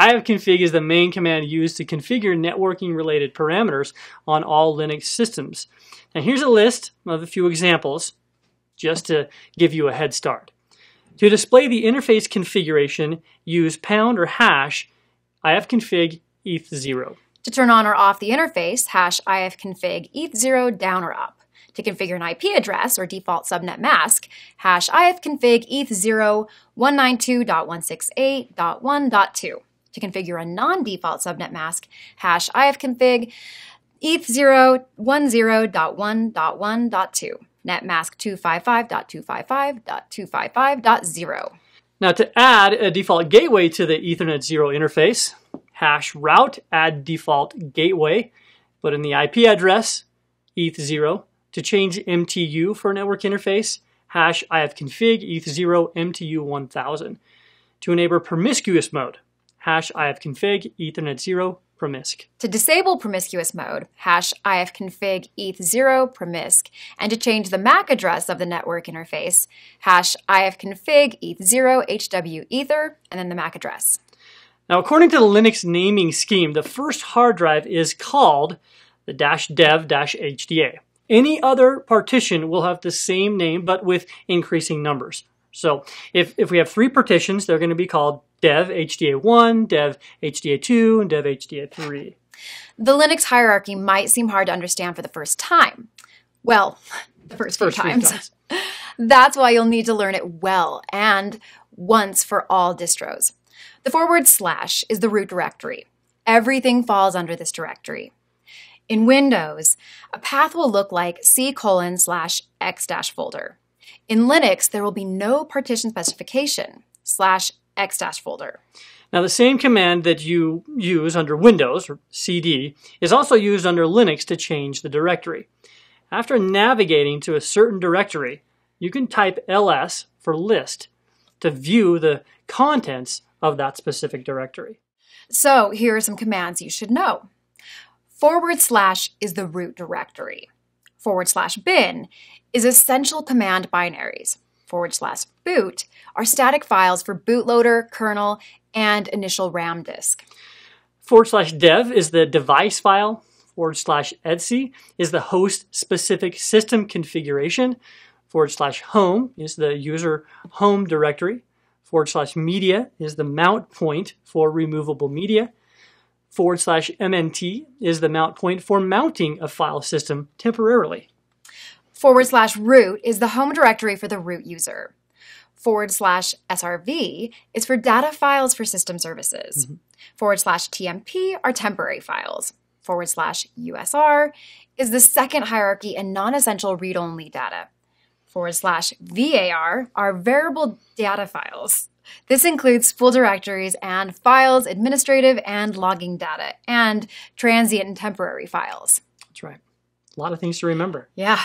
ifconfig is the main command used to configure networking related parameters on all Linux systems. Now here's a list of a few examples just to give you a head start. To display the interface configuration, use pound or hash ifconfig eth0. To turn on or off the interface, hash ifconfig eth0 down or up. To configure an IP address or default subnet mask, hash ifconfig eth0 192.168.1.2. To configure a non-default subnet mask, hash ifconfig eth0 10.1.1.2. Netmask 255.255.255.0. Now to add a default gateway to the Ethernet 0 interface, hash route add default gateway, put in the IP address eth0. To change MTU for a network interface, hash ifconfig eth0 MTU1000. To enable promiscuous mode, hash ifconfig ethernet 0 promisc. To disable promiscuous mode, hash ifconfig eth0 promisc, and to change the MAC address of the network interface, hash ifconfig eth0 hw ether, and then the MAC address. Now, according to the Linux naming scheme, the first hard drive is called the dash dev dash HDA. Any other partition will have the same name, but with increasing numbers. So if, if we have three partitions, they're going to be called dev HDA1, dev HDA2, and dev HDA3. The Linux hierarchy might seem hard to understand for the first time. Well, the first, first few times. times. That's why you'll need to learn it well and once for all distros. The forward slash is the root directory. Everything falls under this directory. In Windows, a path will look like c colon slash x dash folder. In Linux, there will be no partition specification slash x dash folder. Now, the same command that you use under Windows, or cd, is also used under Linux to change the directory. After navigating to a certain directory, you can type ls for list to view the contents of that specific directory. So, here are some commands you should know. Forward slash is the root directory. Forward slash bin is essential command binaries. Forward slash boot are static files for bootloader, kernel, and initial RAM disk. Forward slash dev is the device file. Forward slash etc is the host specific system configuration. Forward slash home is the user home directory. Forward slash media is the mount point for removable media forward slash MNT is the mount point for mounting a file system temporarily. Forward slash root is the home directory for the root user. Forward slash SRV is for data files for system services. Mm-hmm. Forward slash TMP are temporary files. Forward slash USR is the second hierarchy and non essential read only data. Forward slash VAR are variable data files. This includes full directories and files, administrative and logging data, and transient and temporary files. That's right. A lot of things to remember. Yeah.